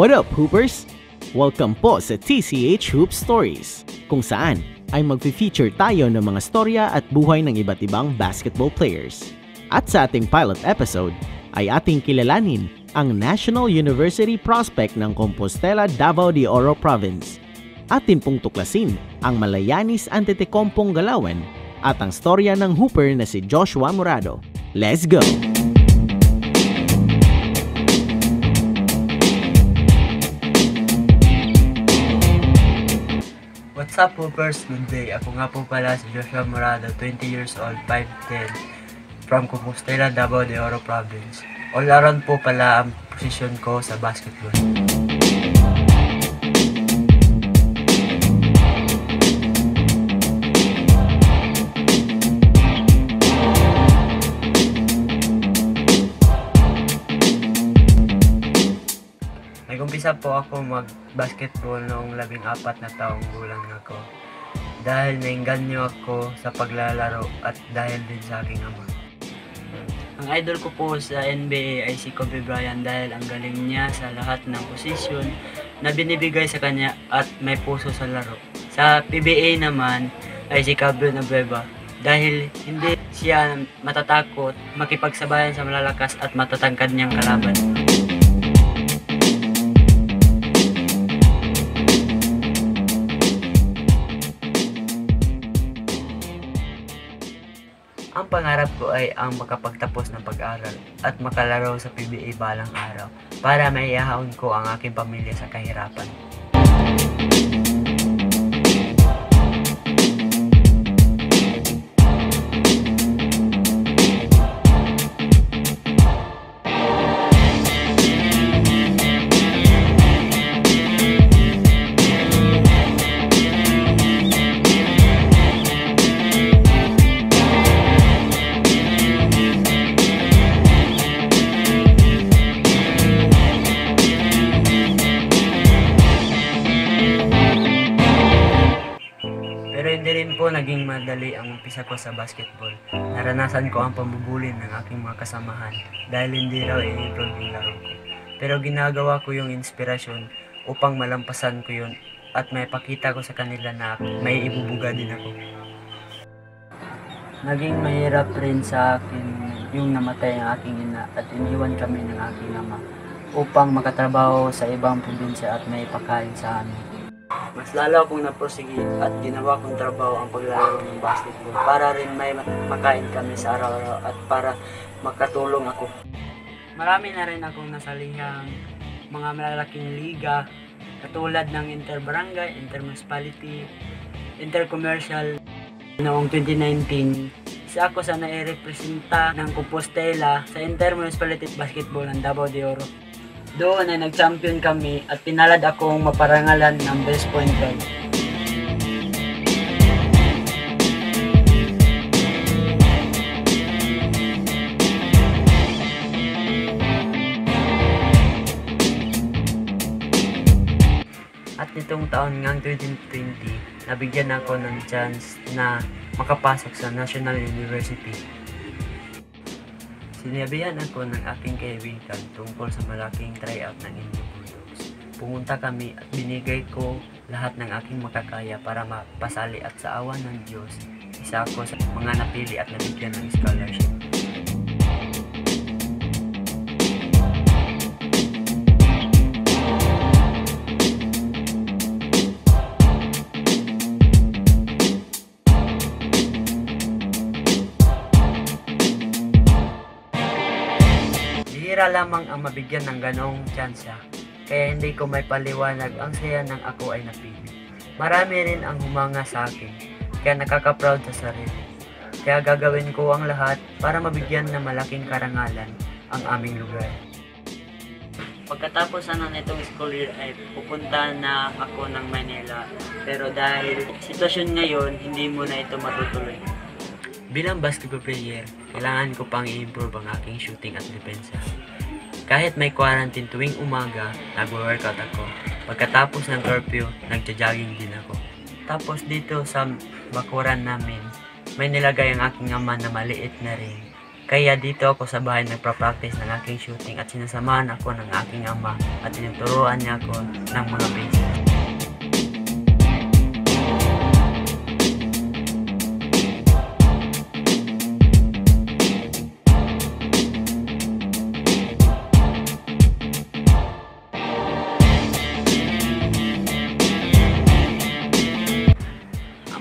What up, Hoopers? Welcome po sa TCH Hoop Stories, kung saan ay mag-feature tayo ng mga storya at buhay ng iba't ibang basketball players. At sa ating pilot episode, ay ating kilalanin ang National University prospect ng Compostela Davao de Oro Province. Atin pong tuklasin ang Malayanis Antetokounmpong Galawan at ang storya ng hooper na si Joshua Murado. Let's go! What's up, Hoopers? Good day. Ako nga po pala si Joshua Morado, 20 years old, 5'10", from Compostela, Davao de Oro Province. All around po pala ang posisyon ko sa basketball. Nag-umpisa po ako mag-basketball noong labing apat na taong gulang ako. Dahil nainganyo ako sa paglalaro at dahil din sa aking ama. Ang idol ko po sa NBA ay si Kobe Bryant dahil ang galing niya sa lahat ng posisyon na binibigay sa kanya at may puso sa laro. Sa PBA naman ay si Cabrio Nabueva dahil hindi siya matatakot makipagsabayan sa malalakas at matatangkad niyang kalaban. Ang pangarap ko ay ang makapagtapos ng pag-aral at makalaro sa PBA balang araw para maiahon ko ang aking pamilya sa kahirapan. Naging madali ang umpisa ko sa basketball. Naranasan ko ang pambubulin ng aking mga kasamahan dahil hindi raw i-improve yung laro ko. Pero ginagawa ko yung inspirasyon upang malampasan ko yun at may pakita ko sa kanila na may ibubuga din ako. Naging mahirap rin sa akin yung namatay ang aking ina at iniwan kami ng aking ama upang makatrabaho sa ibang probinsya at may pakain sa amin. Mas lalo akong naprosige at ginawa kong trabaho ang paglalaro ng basketball para rin may mak- makain kami sa araw-araw at para makatulong ako. Marami na rin akong nasalihang mga malalaking liga katulad ng Interbarangay, Intermunicipality, Intercommercial. Noong 2019, isa ako sa nairepresenta ng Compostela sa Intermunicipality Basketball ng Davao de Oro. Doon ay nag-champion kami at pinalad akong maparangalan ng best point guard. At nitong taon ngang 2020, nabigyan ako ng chance na makapasok sa National University Sinabihan ako ng aking kaibigan tungkol sa malaking tryout ng Indio Bulldogs. Pumunta kami at binigay ko lahat ng aking makakaya para mapasali at sa awa ng Diyos, isa ako sa mga napili at nabigyan ng scholarship. Bihira lamang ang mabigyan ng ganong tsansa, kaya hindi ko may paliwanag ang saya ng ako ay napili. Marami rin ang humanga sa akin, kaya nakaka-proud sa sarili. Kaya gagawin ko ang lahat para mabigyan ng malaking karangalan ang aming lugar. Pagkatapos na nitong school year ay pupunta na ako ng Manila. Pero dahil sitwasyon ngayon, hindi mo na ito matutuloy. Bilang basketball player, kailangan ko pang i-improve ang aking shooting at depensa. Kahit may quarantine tuwing umaga, nag-workout ako. Pagkatapos ng curfew, nagja-jogging din ako. Tapos dito sa bakuran namin, may nilagay ang aking ama na maliit na ring Kaya dito ako sa bahay nagpa-practice ng aking shooting at sinasamahan ako ng aking ama at tinuturuan niya ako ng mga basics.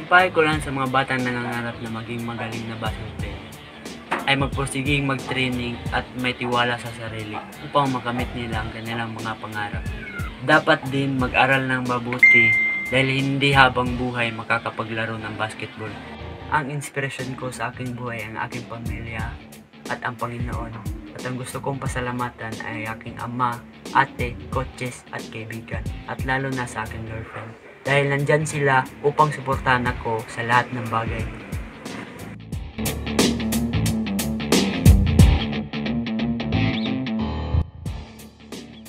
Payo ko lang sa mga batang nangangarap na maging magaling na basketball player ay magpursiging mag-training at may tiwala sa sarili upang makamit nila ang kanilang mga pangarap. Dapat din mag-aral ng mabuti dahil hindi habang buhay makakapaglaro ng basketball. Ang inspirasyon ko sa aking buhay ang aking pamilya at ang Panginoon. At ang gusto kong pasalamatan ay aking ama, ate, coaches at kaibigan. At lalo na sa aking girlfriend. Dahil nandyan sila upang suportahan ako sa lahat ng bagay.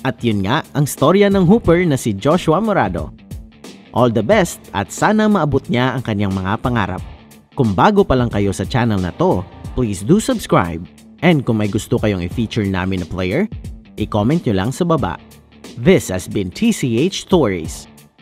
At yun nga ang storya ng Hooper na si Joshua Morado. All the best at sana maabot niya ang kanyang mga pangarap. Kung bago pa lang kayo sa channel na to, please do subscribe. And kung may gusto kayong i-feature namin na player, i-comment nyo lang sa baba. This has been TCH Stories.